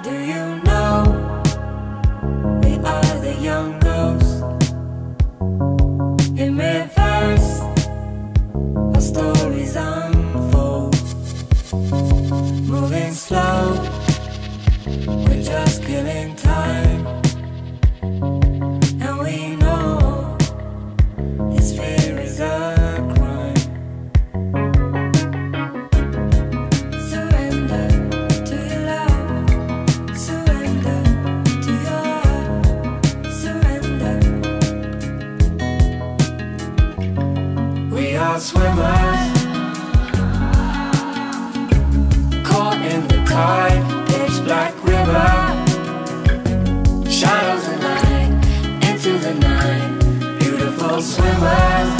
Do you know we are the young ghosts in reverse? Our stories unfold, moving slow. We're just killing time. Are swimmers. Caught in the tide, pitch black river. Shadows of night, into the night. Beautiful swimmers.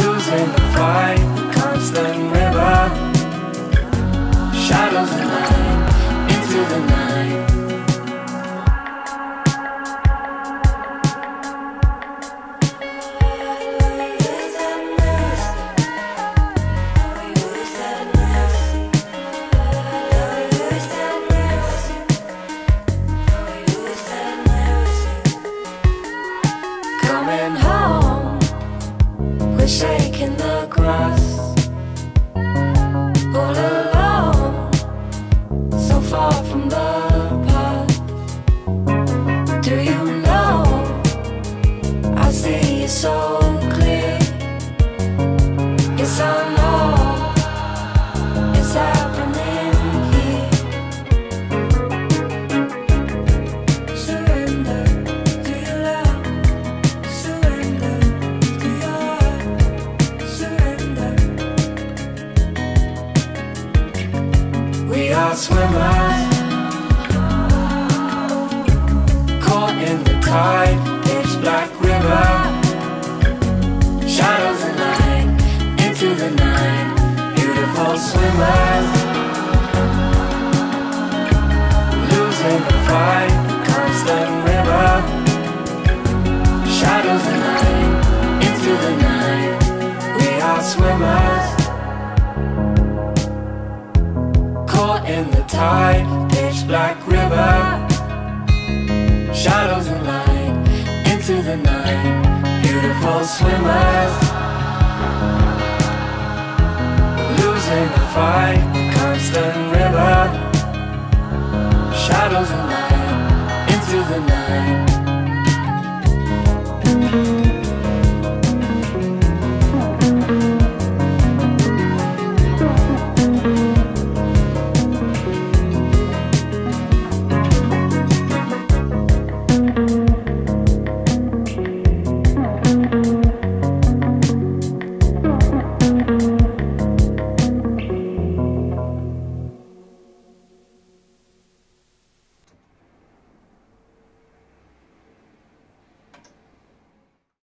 Losing the fight, constant river. Shadows of night, into the night Coming home, we're shaking the grass. All alone, so far from the past. Do you know? I see it so clear. Yes, I We are swimmers caught in the tide, pitch black river. Shadows of night, into the night. Beautiful swimmers caught in the tide, pitch black river. Shadows and light into the night. Beautiful swimmers losing the fight, constant river. Shadows and light into the night.